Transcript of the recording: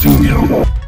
Studio.